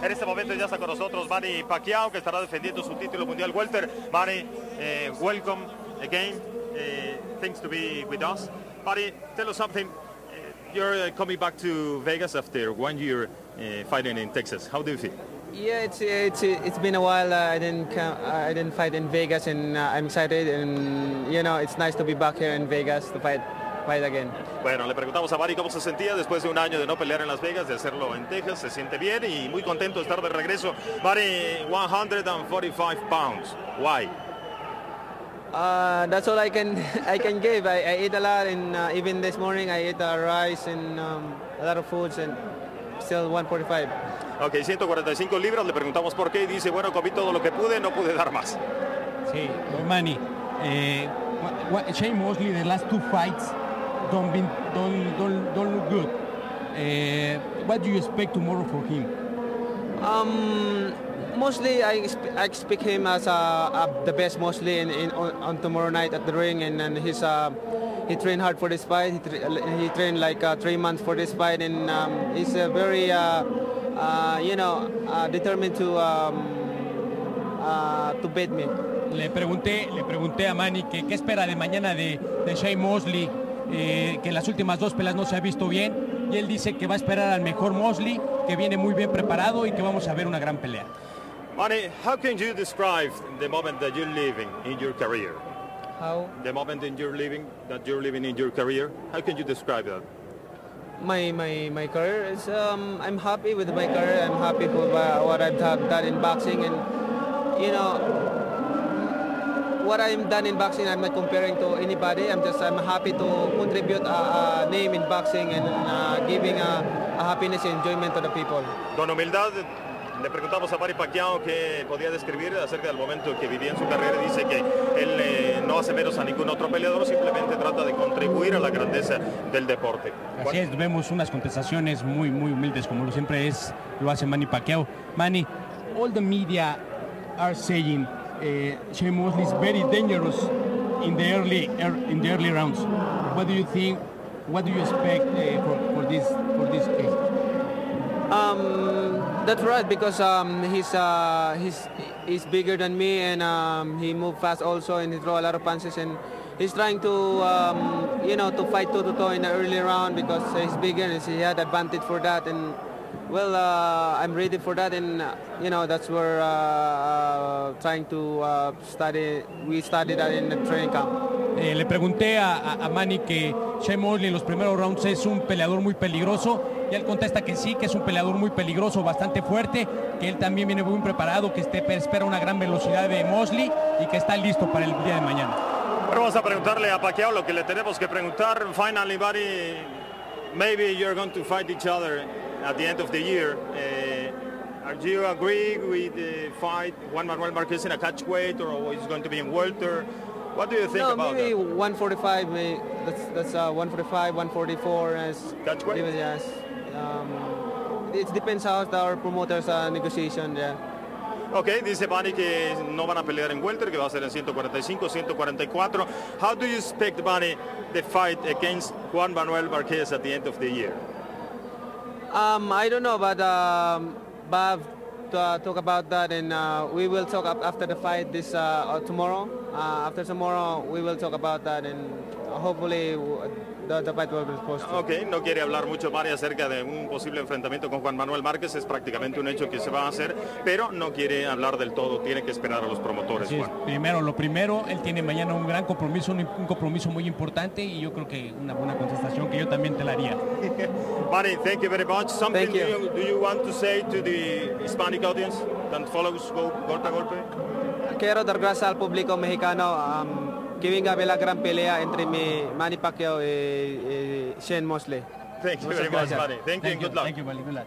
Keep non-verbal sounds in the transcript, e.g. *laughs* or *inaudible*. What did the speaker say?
En este momento ya está con nosotros Manny Pacquiao, que estará defendiendo su título mundial welter. Manny, uh, welcome again. Uh, thanks to be with us. Manny, tell us something. Uh, you're coming back to Vegas after one year fighting in Texas. How do you feel? Yeah, it's it's it's been a while. Uh, I didn't come, uh, I didn't fight in Vegas, and uh, I'm excited. And you know, it's nice to be back here in Vegas to fight fight again. Bueno, le preguntamos a Mari cómo se sentía después de un año de no pelear en Las Vegas, de hacerlo en Texas. Se siente bien y muy contento de estar de regreso. Mari, 145 pounds. Why? Uh, that's all I can *laughs* I can give. I, I ate a lot, and uh, even this morning I ate uh, rice and um, a lot of foods, and still 145. Ok, 145 libras, le preguntamos por qué y dice, bueno, comí todo lo que pude, no pude dar más. Sí, Manny, eh, Shane Mosley, the last two fights don't, been, don't, don't, don't look good. Uh, what do you expect tomorrow for him? Um, mostly I, I expect him as uh, uh, the best mostly in, in, on, tomorrow night at the ring and, and he's uh, he trained hard for this fight he, tra he trained like uh, three months for this fight and um, he's a very uh, uh, you know determined to um, to beat me le pregunté le pregunté a Manny que qué espera de mañana de, de Shane Mosley eh, que en las últimas dos pelas no se ha visto bien y él dice que va a esperar al mejor Mosley que viene muy bien preparado y que vamos a ver una gran pelea Manny, how can you describe the moment that you're living in your career? How? The moment in you're living that you're living in your career. How can you describe that? My my my career is um, I'm happy with my career. I'm happy with what I've done in boxing, and you know what I'm done in boxing. I'm not comparing to anybody. I'm just I'm happy to contribute a, a name in boxing and uh, giving a, a happiness and enjoyment to the people. Con humildad Le preguntamos a Mari Pacquiao qué podía describir acerca del momento que vivía en su carrera. Dice que él eh, no hace menos a ningún otro peleador, simplemente trata de contribuir a la grandeza del deporte. Así es, vemos unas contestaciones muy, muy humildes, como lo siempre es, lo hace Manny Pacquiao. Manny, all the media are saying uh, Shane Mosley is very dangerous in the early er, in the early rounds. What do you think? What do you expect uh, for, for this for this case? Um, that's right because um, he's uh, he's he's bigger than me and um, he moves fast also and he throw a lot of punches and he's trying to um, you know to fight toe to toe in the early round because he's bigger and he had advantage for that and well uh, I'm ready for that and uh, you know that's where uh, uh, trying to uh, study we study that in the training camp. Eh, le pregunté a, a, a Manny que Shane Mosley en los primeros rounds es un peleador muy peligroso y él contesta que sí, que es un peleador muy peligroso, bastante fuerte, que él también viene muy preparado, que este, espera una gran velocidad de Mosley y que está listo para el día de mañana. Pero vamos a preguntarle a Pacquiao lo que le tenemos que preguntar. Finally, buddy, maybe you're going to fight each other at the end of the year. Uh, are you agree with the fight Juan Manuel Marquez in a catch weight or is going to be in welter? What do you think no, about maybe that? 145, maybe that's, that's uh, 145, 144 as catch weight. Yes. Um, it depends how our promoters uh, negotiation. Yeah. Ok, dice Bani que no van a pelear en welter, que va a ser en 145, 144. How do you expect, Bani, the fight against Juan Manuel Marquez at the end of the year? Um, I don't know, but um, Bob uh, talk about that, and uh, we will talk after the fight this uh, tomorrow. Uh, after tomorrow, we will talk about that, and hopefully Ok, no quiere hablar mucho Mari acerca de un posible enfrentamiento con Juan Manuel Márquez, es prácticamente un hecho que se va a hacer, pero no quiere hablar del todo, tiene que esperar a los promotores. Primero, lo primero, él tiene mañana un gran compromiso, un, compromiso muy importante y yo creo que una buena contestación que yo también te la haría. *laughs* Mari, thank you very much. Something Do, you, do you want to say to the Hispanic audience that follows a Golpe? Quiero dar gracias al público mexicano. Um, que venga a ver la gran pelea entre mi Manny Pacquiao y, y Shane Mosley. Thank you very much, Manny. Thank, you and good luck. Thank you, Manny. Good luck.